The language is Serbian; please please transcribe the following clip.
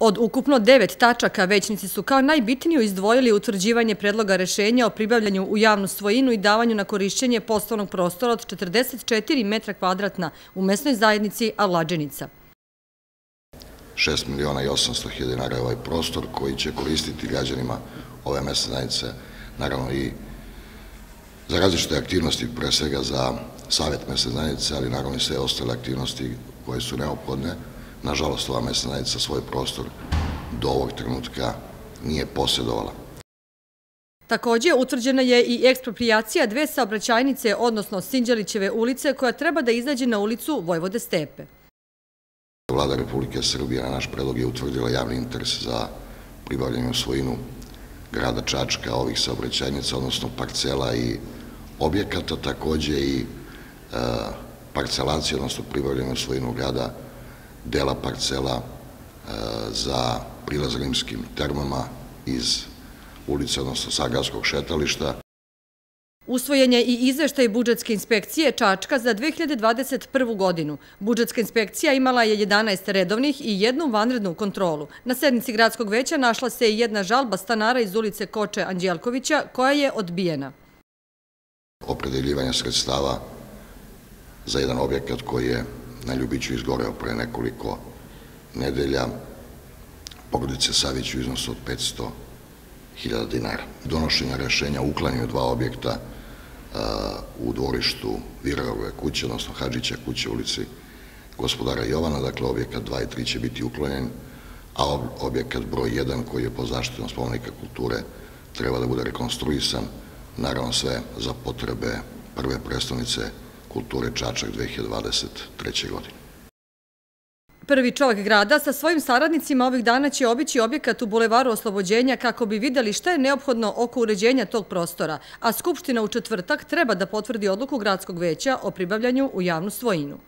Od ukupno devet tačaka većnici su kao najbitniju izdvojili utvrđivanje predloga rešenja o pribavljanju u javnu svojinu i davanju na korišćenje poslovnog prostora od 44 metra kvadratna u mesnoj zajednici Avlađenica. 6 miliona i 800 hiljada dinara je ovaj prostor koji će koristiti građanima ove mesne zajednice, naravno i za različite aktivnosti, pre svega za savjet mesne zajednice, ali naravno i sve ostale aktivnosti koje su neophodne. Nažalost, ova mesna zajednica svoj prostor do ovog trenutka nije posjedovala. Takođe, utvrđena je i ekspropriacija dve saobraćajnice, odnosno Sinđelićeve ulice, koja treba da izađe na ulicu Vojvode Stepe. Vlada Republike Srbije na naš predlog je utvrdila javni interes za pribavljanje svojinu grada Čačka ovih saobraćajnica, odnosno parcela i objekata, takođe i e, parcelacije, odnosno pribavljanje svojinu grada dela parcela e, za prilaz rimskim termama iz ulice, odnosno Sagarskog šetališta. Usvojen je i izveštaj budžetske inspekcije Čačka za 2021. godinu. Budžetska inspekcija imala je 11 redovnih i jednu vanrednu kontrolu. Na sednici gradskog veća našla se i jedna žalba stanara iz ulice Koče Anđelkovića koja je odbijena. Opredeljivanje sredstava za jedan objekat koji je na Ljubiću izgoreo pre nekoliko nedelja porodice Savić u iznosu od 500.000 dinara. Donošenja rešenja uklanjaju dva objekta u dvorištu Virarove kuće, odnosno Hadžića kuće u ulici gospodara Jovana, dakle objekat 2 i 3 će biti uklonjen, a objekat broj 1 koji je po zaštitom spomenika kulture treba da bude rekonstruisan, naravno sve za potrebe prve predstavnice kulture Čačak 2023. godine. Prvi čovjek grada sa svojim saradnicima ovih dana će obići objekat u Bulevaru Oslobođenja kako bi videli šta je neophodno oko uređenja tog prostora, a Skupština u četvrtak treba da potvrdi odluku gradskog veća o pribavljanju u javnu svojinu.